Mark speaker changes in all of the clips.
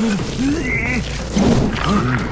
Speaker 1: うん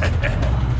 Speaker 1: Ha ha ha.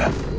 Speaker 1: Yeah.